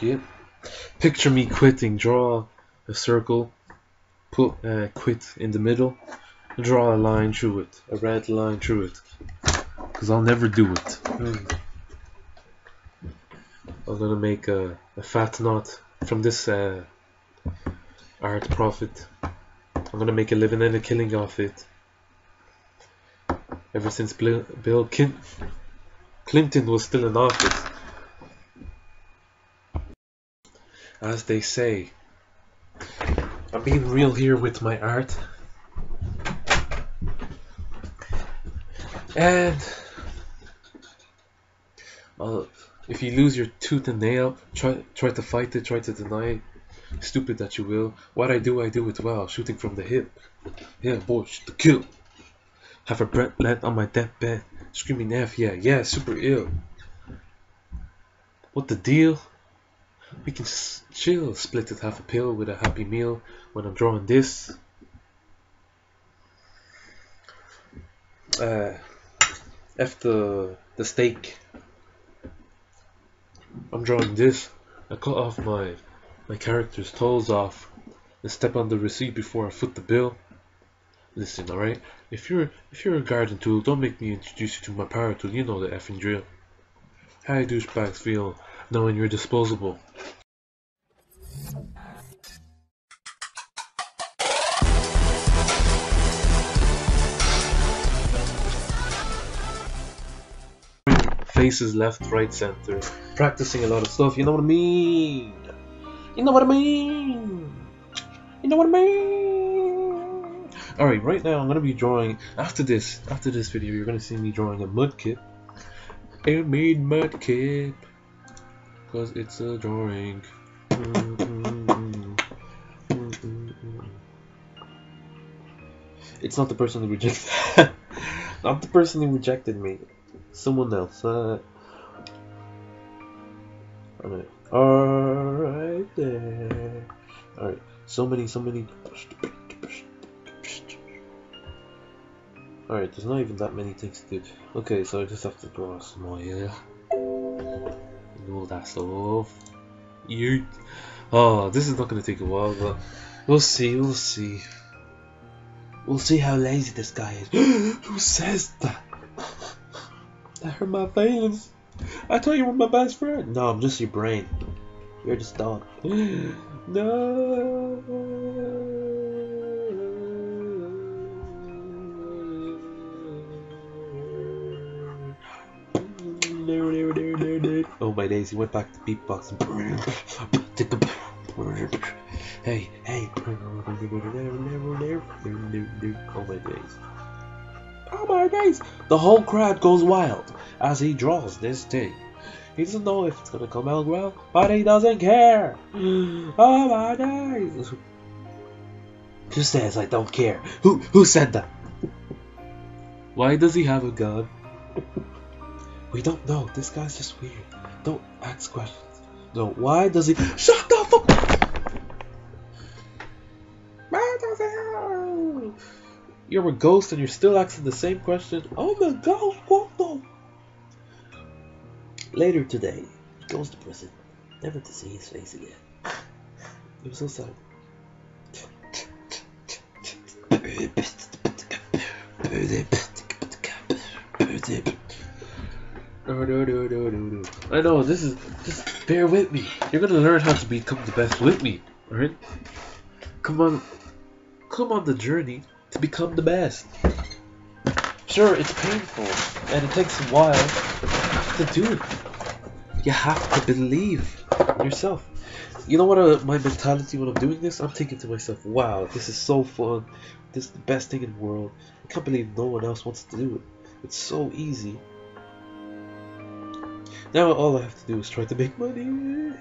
Yep. Picture me quitting. Draw a circle. Put uh, quit in the middle. Draw a line through it. A red line through it. Because I'll never do it. Hmm. I'm gonna make a, a fat knot from this uh, art profit. I'm gonna make a living and a killing off it. Ever since Bill, Bill Kin- Clinton was still in office. As they say, I'm being real here with my art. And if you lose your tooth and nail, try try to fight it, try to deny it. Stupid that you will. What I do, I do it well. Shooting from the hip. Yeah, boy, the kill. Have a breath left on my deathbed. Screaming F, yeah, yeah, super ill. What the deal? We can chill, split it half a pill with a happy meal when I'm drawing this. Uh, F the, steak. I'm drawing this. I cut off my my character's toes off and step on the receipt before I foot the bill. Listen, alright? If you're if you're a garden tool, don't make me introduce you to my power tool. You know the effing drill. How do douchebags feel knowing you're disposable? Faces left, right, center. Practicing a lot of stuff, you know what I mean? You know what I mean? You know what I mean? Alright, right now I'm gonna be drawing after this after this video you're gonna see me drawing a Mudkip. A made Mudkip. Cause it's a drawing. It's not the person who rejected not the person who rejected me. Someone else. Uh, Alright. Alright there. Alright. So many, so many. Alright, there's not even that many things to do. Okay, so I just have to draw a yeah. All that stuff. You. Oh, this is not gonna take a while, but we'll see, we'll see. We'll see how lazy this guy is. Who says that? That hurt my feelings. I thought you were my best friend. No, I'm just your brain. You're just dog. no. Oh my days, he went back to beatboxing. hey, hey. Oh my days. Oh my days! The whole crowd goes wild as he draws this thing. He doesn't know if it's gonna come out well, but he doesn't care. Oh my days! Who says I don't care? Who who said that? Why does he have a gun? We don't know. This guy's just weird. Don't ask questions. No, why does he Shut the fuck You're a ghost and you're still asking the same question? Oh my god, what the Later today, he goes to prison, never to see his face again. It was so sad. I know this is just bear with me. You're gonna learn how to become the best with me, alright? Come on, come on the journey to become the best. Sure, it's painful and it takes a while to do it. You have to believe yourself. You know what uh, my mentality when I'm doing this? I'm thinking to myself, wow, this is so fun. This is the best thing in the world. I can't believe no one else wants to do it. It's so easy. Now all I have to do is try to make money.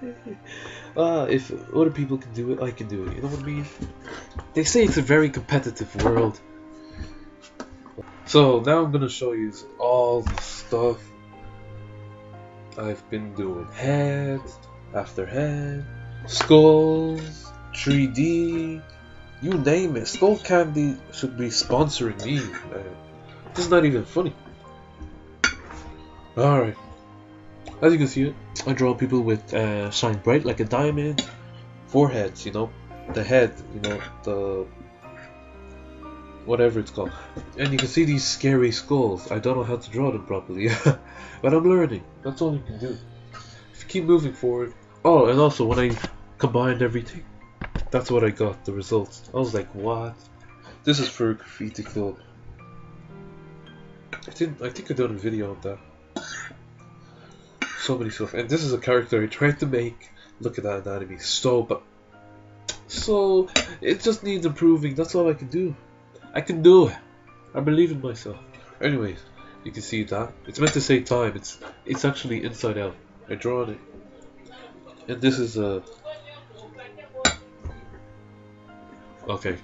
uh, if other people can do it, I can do it. You know what I mean? They say it's a very competitive world. So now I'm gonna show you all the stuff I've been doing. Head after head, skulls, 3D, you name it. Skullcandy should be sponsoring me, man. This is not even funny. Alright. As you can see, I draw people with uh, shine bright like a diamond, foreheads, you know, the head, you know, the whatever it's called. And you can see these scary skulls. I don't know how to draw them properly, but I'm learning. That's all you can do. If you keep moving forward. Oh, and also when I combined everything, that's what I got, the results. I was like, what? This is for a Graffiti Club. I think I think I've done a video on that. So many stuff, and this is a character I tried to make. Look at that anatomy, so but so it just needs improving. That's all I can do. I can do it. I believe in myself. Anyways, you can see that it's meant to say time. It's it's actually inside out. I draw on it, and this is a. Okay.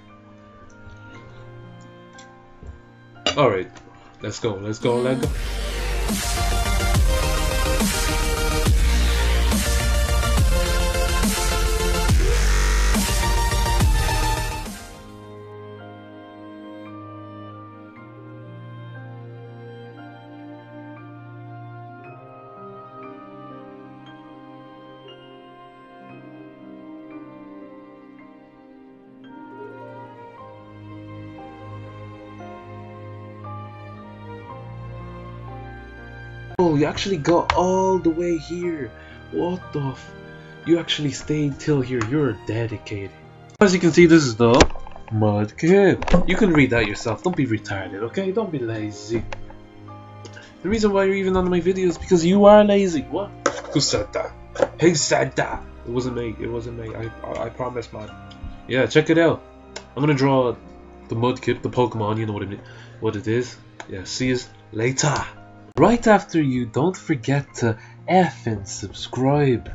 All right. Let's go, let's go, let's go. Oh, you actually got all the way here. What the f- You actually stayed till here. You're dedicated. As you can see, this is the Mudkip. You can read that yourself. Don't be retarded, okay? Don't be lazy. The reason why you're even on my videos is because you are lazy. What? Who said that? Who said that? It wasn't me. It wasn't me. I, I, I promise, man. Yeah, check it out. I'm gonna draw the Mudkip, the Pokemon. You know what it, what it is. Yeah, see you later. Right after you, don't forget to F and subscribe.